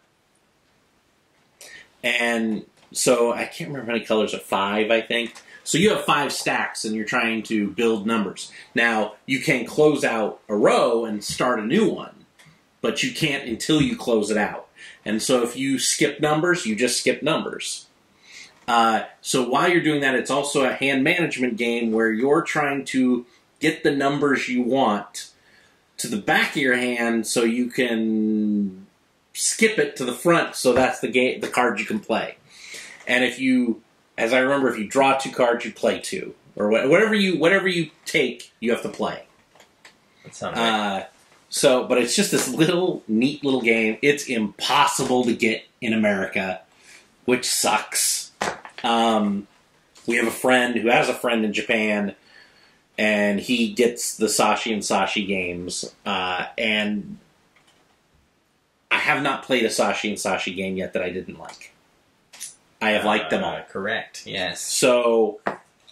And so I can't remember how many colors are five, I think. So you have five stacks and you're trying to build numbers. Now you can close out a row and start a new one, but you can't until you close it out. And so if you skip numbers, you just skip numbers. Uh, so while you're doing that, it's also a hand management game where you're trying to get the numbers you want to the back of your hand so you can skip it to the front so that's the game the card you can play. And if you as I remember if you draw two cards you play two or wha- whatever you whatever you take you have to play. That sounds right. Uh, so, but it's just this little neat little game. It's impossible to get in America, which sucks. Um, we have a friend who has a friend in Japan, and he gets the Saashi and Saashi games. Uh, and I have not played a Saashi and Saashi game yet that I didn't like. I have liked them all. Uh, Correct. Yes. So,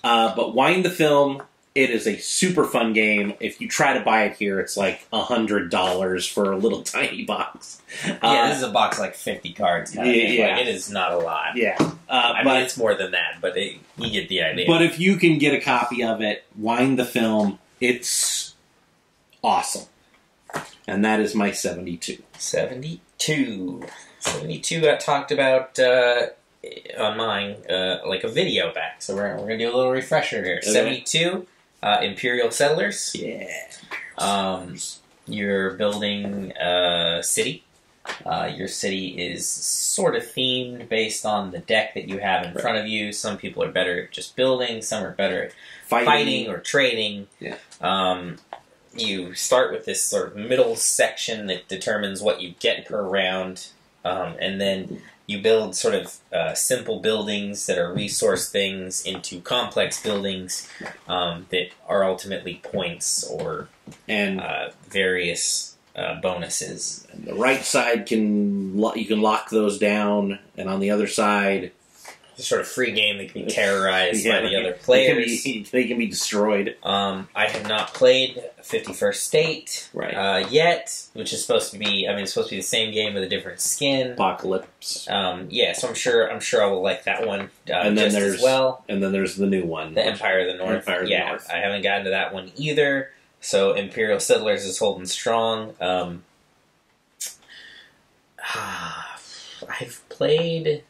uh, but Wind the Film, it is a super fun game. If you try to buy it here, it's like a hundred dollars for a little tiny box. yeah, Uh, this is a box like fifty cards. Kind of yeah, thing. yeah. Like, it is not a lot. yeah. Uh, I but mean, it's more than that, but it, you get the idea. but if you can get a copy of it, Wind the Film, it's awesome. And that is my seventy-two. 72. 72 got talked about uh, on mine, uh, like a video back. So we're, we're going to do a little refresher here. Okay. 72, uh, Imperial Settlers. Yeah. Um, you're building a city. Uh, your city is sort of themed based on the deck that you have in Right. front of you. Some people are better at just building, some are better at Fighting. fighting or trading. Yeah. Um, you start with this sort of middle section that determines what you get per round, um, and then you build sort of uh, simple buildings that are resource things into complex buildings um, that are ultimately points or and uh, various uh, bonuses. the right side can lo- you can lock those down, and on the other side, It's a sort of free game that can be terrorized by the other they can players. be, they can be destroyed. Um, I have not played 51st State Right. uh, yet, which is supposed to be. I mean, it's supposed to be the same game with a different skin. Apocalypse. Um, yeah, so I'm sure. I'm sure I will like that one uh, And then there's- as well. And then there's the new one. The Empire of the North. Empire of the yeah, North. I haven't gotten to that one either. So Imperial Settlers is holding strong. Um, I've played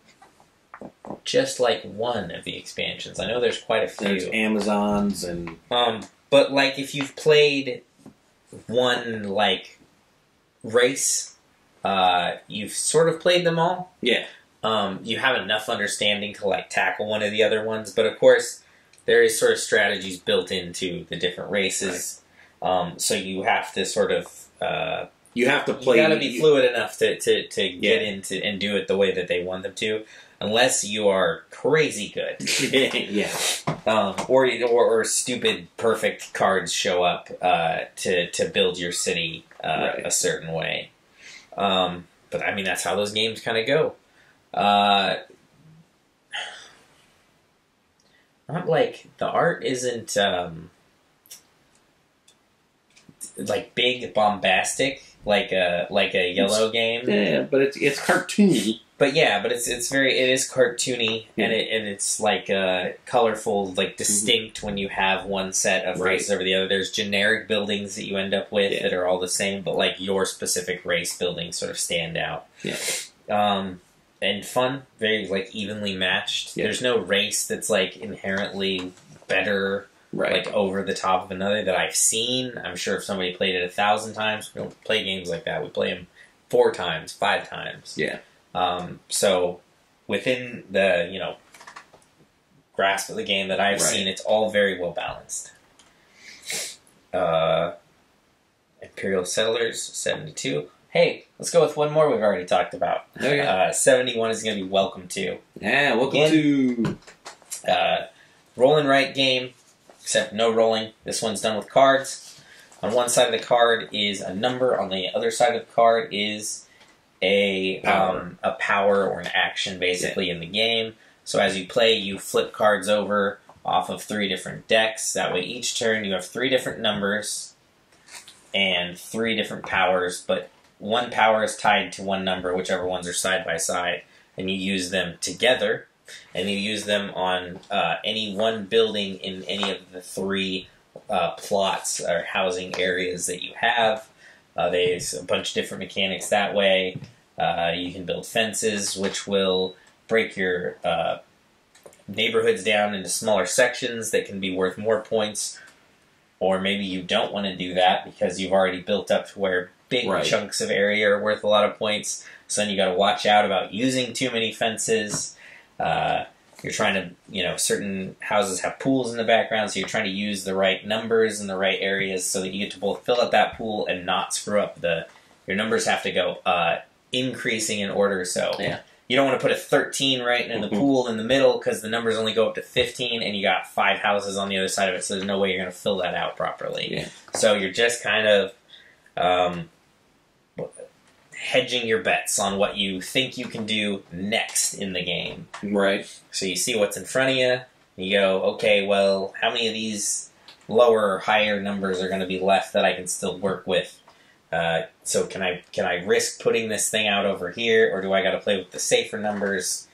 just like one of the expansions. I know there's quite a few. There's Amazons and Um, but like if you've played one like race, uh, you've sort of played them all. yeah, Um, you have enough understanding to like tackle one of the other ones, but of course there is sort of strategies built into the different races. Um, so you have to sort of uh, you have to play. you got to be you- fluid enough to to, to get Yeah. into and do it the way that they want them to. Unless you are crazy good, yeah. um, or, or or stupid perfect cards show up uh, to to build your city uh, Right. a certain way. Um, but I mean, that's how those games kind of go. Uh, not like the art isn't um, like big bombastic like a like a yellow game. Yeah, but it's it's cartoony. But yeah, but it's it's very it is cartoony Yeah. and it and it's like uh, colorful, like distinct when you have one set of Right. races over the other. There's generic buildings that you end up with Yeah. that are all the same, but like your specific race buildings sort of stand out. Yeah. Um, and fun, very like evenly matched. Yeah. There's no race that's like inherently better Right. like over the top of another that I've seen. I'm sure if somebody played it a thousand times, we don't play games like that. We play them four times, five times. Yeah. Um, so within the you know grasp of the game that I've Right. seen, it's all very well balanced. Uh, Imperial Settlers seventy two. Hey, let's go with one more we've already talked about. Okay. Uh, seventy one is going to be Welcome to. yeah. Welcome again. to. Uh, roll and write game, except no rolling. This one's done with cards. On one side of the card is a number. On the other side of the card is a Power. um, a power or an action, basically in the game. So as you play, you flip cards over off of three different decks. That way, each turn you have three different numbers and three different powers, but one power is tied to one number, whichever ones are side by side, and you use them together and you use them on uh, any one building in any of the three uh, plots or housing areas that you have. Uh, there's a bunch of different mechanics that way. Uh, you can build fences, which will break your uh, neighborhoods down into smaller sections that can be worth more points. Or maybe you don't want to do that because you've already built up to where big Right. chunks of area are worth a lot of points. So then you got to watch out about using too many fences. Uh, you're trying to, you know, certain houses have pools in the background, so you're trying to use the right numbers in the right areas so that you get to both fill up that pool and not screw up the. Your numbers have to go uh, increasing in order, so Yeah. you don't want to put a 13 right in the Mhm. pool in the middle because the numbers only go up to 15, and you got five houses on the other side of it, so there's no way you're going to fill that out properly. Yeah. So you're just kind of um, hedging your bets on what you think you can do next in the game. Right. So you see what's in front of you, you go, okay, well, how many of these lower or higher numbers are going to be left that I can still work with? Uh, so can I can I risk putting this thing out over here, or do I got to play with the safer numbers?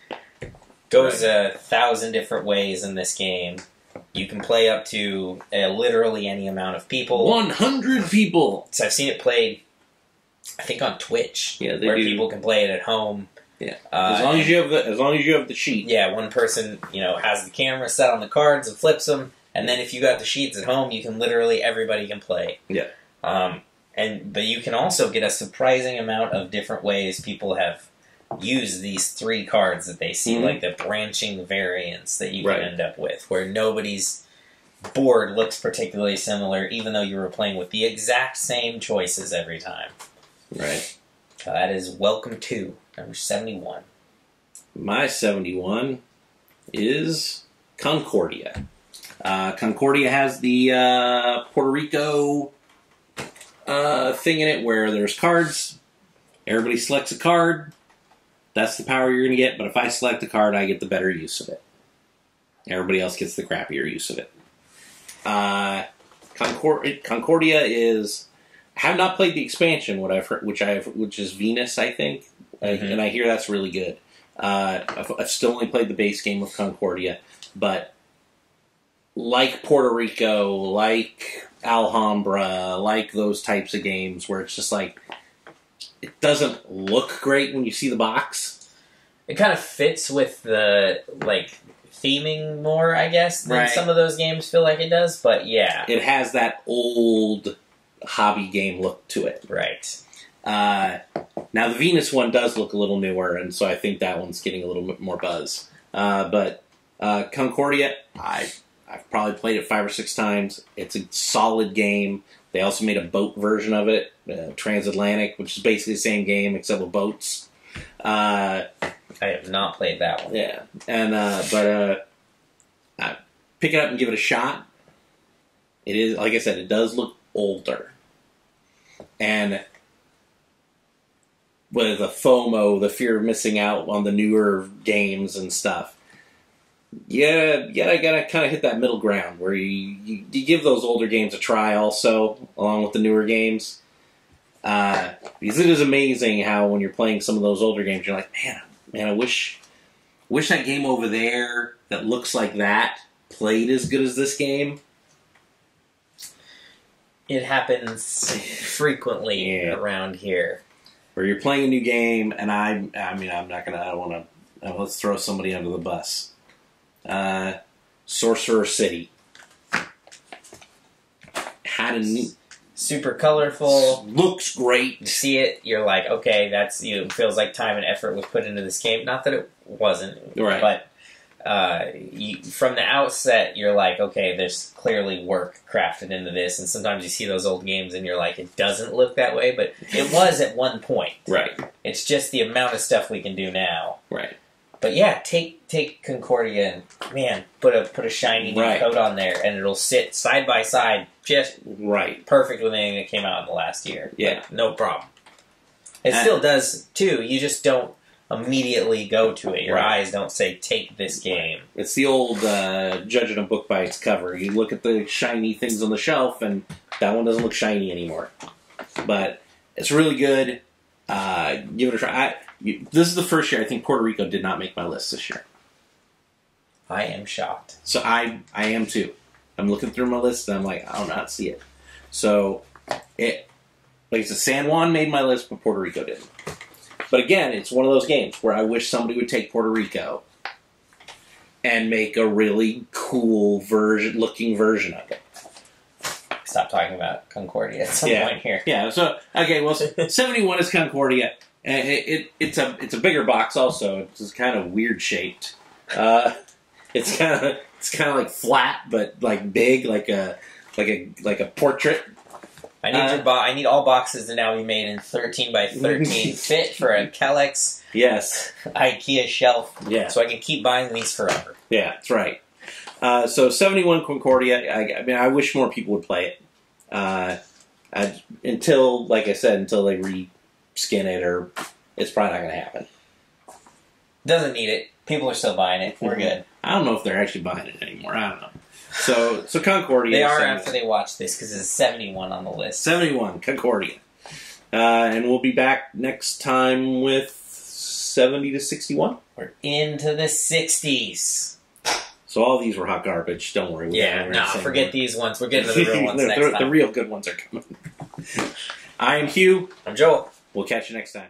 Goes a thousand different ways in this game. You can play up to uh, literally any amount of people. One hundred people. So I've seen it played, I think on Twitch, Yeah, where do. people can play it at home. Yeah. uh, As long as you have the as long as you have the sheet. yeah, one person you know has the camera set on the cards and flips them, and then if you got the sheets at home, you can literally everybody can play. Yeah. Um, and but you can also get a surprising amount of different ways people have used these three cards that they see, Mhm. like the branching variants that you Right. can end up with, where nobody's board looks particularly similar, even though you were playing with the exact same choices every time. Right. Uh, that is Welcome to number seventy-one. My seventy one is Concordia. Uh, Concordia has the uh, Puerto Rico uh, thing in it where there's cards. Everybody selects a card. That's the power you're going to get. But if I select a card, I get the better use of it. Everybody else gets the crappier use of it. Uh, Concord- Concordia is. I have not played the expansion, what I've heard, which I have, which is Venus, I think, Mhm. and I hear that's really good. Uh, I've, I've still only played the base game of Concordia, but like Puerto Rico, like Alhambra, like those types of games where it's just like it doesn't look great when you see the box. It kind of fits with the like theming more, I guess, than Right. some of those games feel like it does. But yeah, It has that old hobby game look to it. right. Uh, now the Venus one does look a little newer, and so I think that one's getting a little bit more buzz. Uh, but uh, Concordia, I I've probably played it five or six times. It's a solid game. They also made a boat version of it, uh, Transatlantic, which is basically the same game except with boats. Uh, I have not played that one. Yeah, and uh, but uh, pick it up and give it a shot. It is like I said, it does look older, and with the FOMO, the fear of missing out on the newer games and stuff. Yeah, yeah, I gotta kind of hit that middle ground where you, you you give those older games a try, also along with the newer games. Uh, because it is amazing how when you're playing some of those older games, you're like, man, man, I wish, wish that game over there that looks like that played as good as this game. It happens frequently Yeah. around here. Where you're playing a new game, and I, I mean, I'm not gonna, I don't want to, let's throw somebody under the bus. Uh, Sorcerer City had a Super colorful. looks great. You see it, you're like, okay, that's you. Know, it feels like time and effort was put into this game. Not that it wasn't, Right. but uh, you, from the outset, you're like, okay, there's clearly work crafted into this. And sometimes you see those old games, and you're like, it doesn't look that way, but it was at one point. Right, It's just the amount of stuff we can do now. right. But yeah, take take Concordia and man, put a put a shiny new Right. coat on there, and it'll sit side by side, just Right. perfect with anything that came out in the last year. Yeah. Like, no problem. It Uh, still does too. You just don't immediately go to it. Your Right. eyes don't say take this game. It's the old uh, judging a book by its cover. You look at the shiny things on the shelf, and that one doesn't look shiny anymore. But it's really good. Uh, give it a try. I, you, this is the first year I think Puerto Rico did not make my list this year, I am shocked. so I I am too. I'm looking through my list and I'm like I do not see it. So it like I said, San Juan made my list, but Puerto Rico didn't. But again, it's one of those games where I wish somebody would take Puerto Rico and make a really cool version, looking version of it. Stop talking about Concordia at some Yeah. point here. Yeah. So okay, well, seventy one is Concordia. And it, it, it's a it's a bigger box also. It's kind of weird shaped. Uh, it's kind of it's kind of like flat, but like big, like a like a like a portrait. I need Uh, your bo- I need all boxes to now be made in thirteen by thirteen, fit for a Kallax Yes. IKEA shelf, Yeah. so I can keep buying these forever. Yeah, that's right. Uh, so 71 Concordia, I, I mean, I wish more people would play it. Uh, I, until, like I said, until they reskin it, or it's probably not going to happen. Doesn't need it. People are still buying it. We're Mhm. good. I don't know if they're actually buying it anymore. I don't know. So, so Concordia. They are after they watch this because it's seventy one on the list. 71 Concordia. Uh, and we'll be back next time with 70 to 61. We're into the sixties. So all these were hot garbage. Don't worry. we Yeah, no, forget one. these ones. We're getting to the real ones the, next time. the real good ones are coming. I am Hugh. I'm Joel. We'll catch you next time.